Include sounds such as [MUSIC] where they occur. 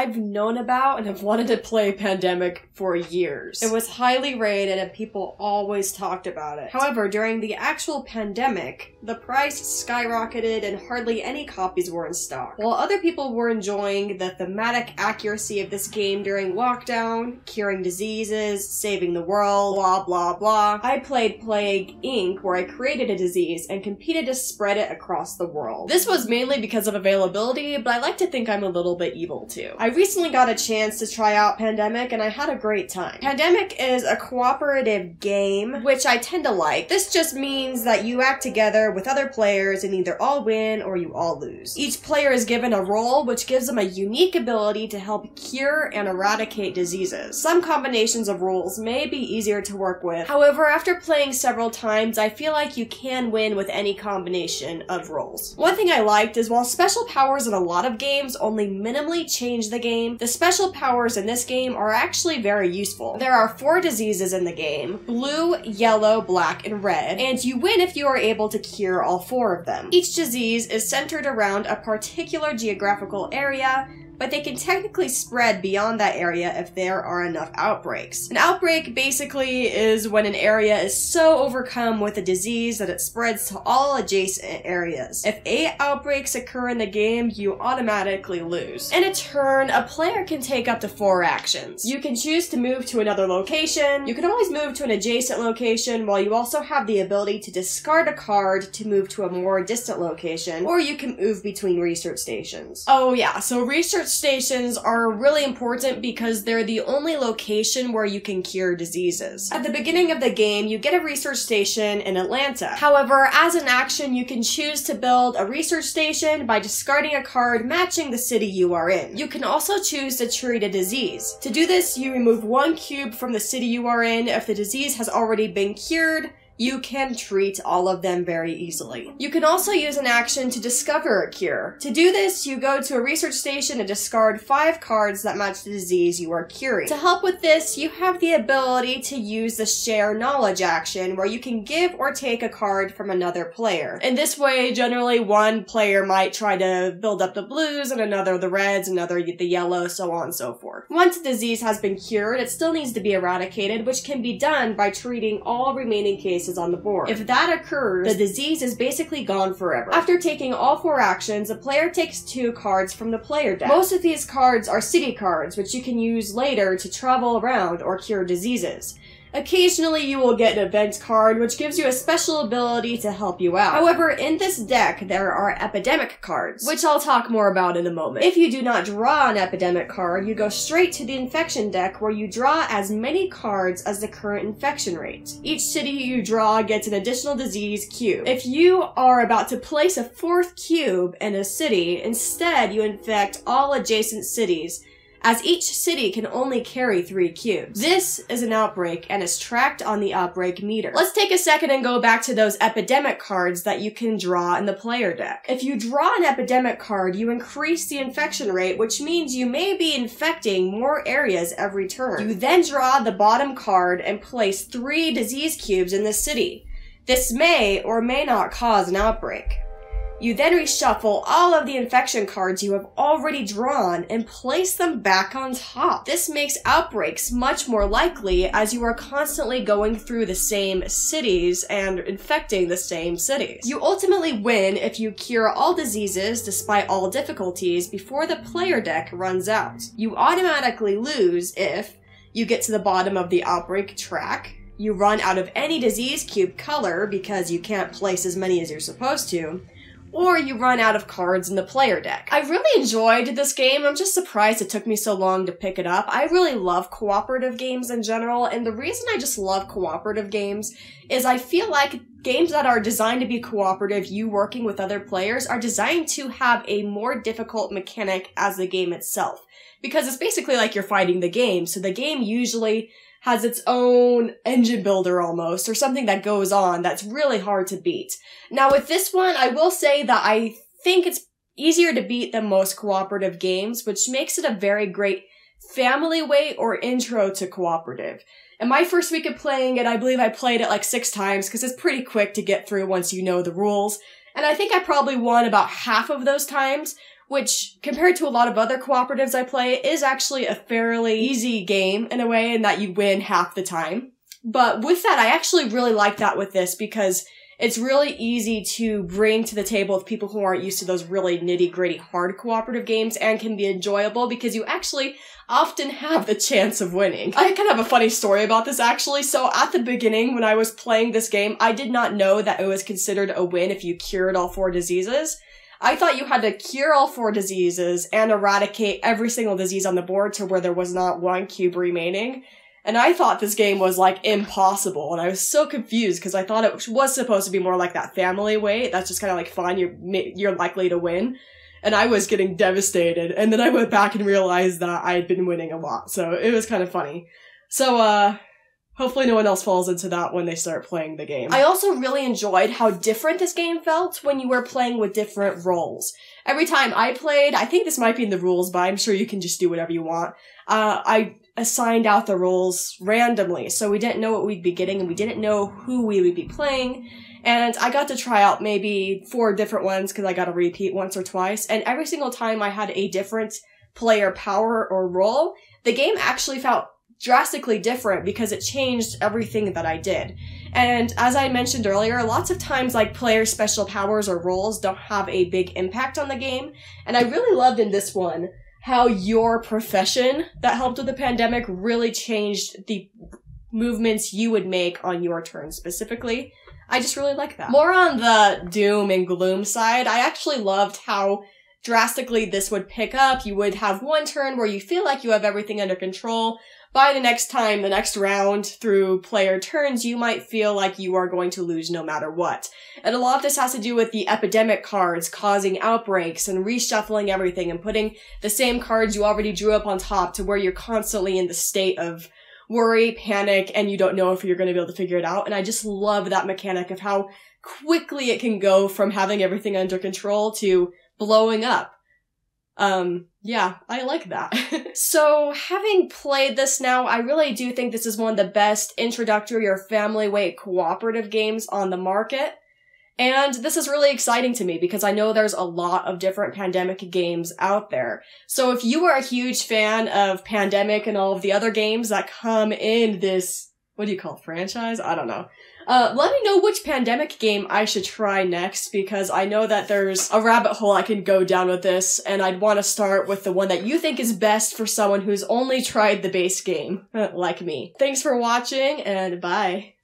I've known about and have wanted to play Pandemic for years. It was highly rated and people always talked about it. However, during the actual pandemic, the price skyrocketed and hardly any copies were in stock. While other people were enjoying the thematic accuracy of this game during lockdown, curing diseases, saving the world, blah blah blah, I played Plague Inc., where I created a disease and competed to spread it across the world. This was mainly because of availability, but I like to think I'm a little bit evil too. I recently got a chance to try out Pandemic and I had a great time. Pandemic is a cooperative game, which I tend to like. This just means that you act together with other players and either all win or you all lose. Each player is given a role which gives them a unique ability to help cure and eradicate diseases. Some combinations of roles may be easier to work with. However, after playing several times, I feel like you can win with any combination of roles. One thing I liked is while special powers in a lot of games only minimally change the game, the special powers in this game are actually very useful. There are four diseases in the game, blue, yellow, black, and red, and you win if you are able to cure all four of them. Each disease is centered around a particular geographical area but they can technically spread beyond that area if there are enough outbreaks. An outbreak basically is when an area is so overcome with a disease that it spreads to all adjacent areas. If eight outbreaks occur in the game, you automatically lose. In a turn, a player can take up to four actions. You can choose to move to another location, you can always move to an adjacent location, while you also have the ability to discard a card to move to a more distant location, or you can move between research stations. Oh yeah, so research stations are really important because they're the only location where you can cure diseases. At the beginning of the game, you get a research station in Atlanta. However, as an action, you can choose to build a research station by discarding a card matching the city you are in. You can also choose to treat a disease. To do this, you remove one cube from the city you are in if the disease has already been cured, you can treat all of them very easily. You can also use an action to discover a cure. To do this, you go to a research station and discard five cards that match the disease you are curing. To help with this, you have the ability to use the share knowledge action where you can give or take a card from another player. In this way, generally one player might try to build up the blues and another the reds, another the yellow, so on and so forth. Once a disease has been cured, it still needs to be eradicated, which can be done by treating all remaining cases on the board. If that occurs, the disease is basically gone forever. After taking all four actions, a player takes two cards from the player deck. Most of these cards are city cards, which you can use later to travel around or cure diseases. Occasionally you will get an event card, which gives you a special ability to help you out. However, in this deck, there are epidemic cards, which I'll talk more about in a moment. If you do not draw an epidemic card, you go straight to the infection deck where you draw as many cards as the current infection rate. Each city you draw gets an additional disease cube. If you are about to place a fourth cube in a city, instead you infect all adjacent cities, as each city can only carry three cubes. This is an outbreak and is tracked on the outbreak meter. Let's take a second and go back to those epidemic cards that you can draw in the player deck. If you draw an epidemic card, you increase the infection rate, which means you may be infecting more areas every turn. You then draw the bottom card and place three disease cubes in the city. This may or may not cause an outbreak. You then reshuffle all of the infection cards you have already drawn and place them back on top. This makes outbreaks much more likely as you are constantly going through the same cities and infecting the same cities. You ultimately win if you cure all diseases despite all difficulties before the player deck runs out. You automatically lose if you get to the bottom of the outbreak track, you run out of any disease cube color because you can't place as many as you're supposed to, or you run out of cards in the player deck. I really enjoyed this game. I'm just surprised it took me so long to pick it up. I really love cooperative games in general, and the reason I just love cooperative games is I feel like games that are designed to be cooperative, you working with other players, are designed to have a more difficult mechanic as the game itself. Because it's basically like you're fighting the game, so the game usually has its own engine builder almost, or something that goes on that's really hard to beat. Now with this one, I will say that I think it's easier to beat than most cooperative games, which makes it a very great family weight or intro to cooperative. In my first week of playing it, I believe I played it like six times because it's pretty quick to get through once you know the rules. And I think I probably won about half of those times, which compared to a lot of other cooperatives I play is actually a fairly easy game in a way in that you win half the time. But with that, I actually really like that with this because it's really easy to bring to the table with people who aren't used to those really nitty gritty hard cooperative games and can be enjoyable because you actually often have the chance of winning. I kind of have a funny story about this actually. So at the beginning when I was playing this game, I did not know that it was considered a win if you cured all four diseases. I thought you had to cure all four diseases and eradicate every single disease on the board to where there was not one cube remaining. And I thought this game was like impossible, and I was so confused because I thought it was supposed to be more like that family weight. That's just kind of like fun. You're you're likely to win, and I was getting devastated. And then I went back and realized that I had been winning a lot, so it was kind of funny. So uh, hopefully no one else falls into that when they start playing the game. I also really enjoyed how different this game felt when you were playing with different roles. Every time I played, I think this might be in the rules, but I'm sure you can just do whatever you want. Uh, I assigned out the roles randomly, so we didn't know what we'd be getting and we didn't know who we would be playing. And I got to try out maybe four different ones because I got to repeat once or twice. And every single time I had a different player power or role, the game actually felt drastically different because it changed everything that I did. And as I mentioned earlier, lots of times like player special powers or roles don't have a big impact on the game. And I really loved in this one how your profession that helped with the pandemic really changed the movements you would make on your turn specifically. I just really like that. More on the doom and gloom side, I actually loved how drastically this would pick up. You would have one turn where you feel like you have everything under control, by the next time, the next round through player turns, you might feel like you are going to lose no matter what. And a lot of this has to do with the epidemic cards causing outbreaks and reshuffling everything and putting the same cards you already drew up on top to where you're constantly in the state of worry, panic, and you don't know if you're going to be able to figure it out. And I just love that mechanic of how quickly it can go from having everything under control to blowing up. Um, yeah, I like that. [LAUGHS] so, having played this now, I really do think this is one of the best introductory or family weight cooperative games on the market. And this is really exciting to me because I know there's a lot of different pandemic games out there. So if you are a huge fan of Pandemic and all of the other games that come in this, what do you call it, franchise? I don't know. Uh, let me know which pandemic game I should try next because I know that there's a rabbit hole I can go down with this, and I'd want to start with the one that you think is best for someone who's only tried the base game, [LAUGHS] like me. Thanks for watching, and bye.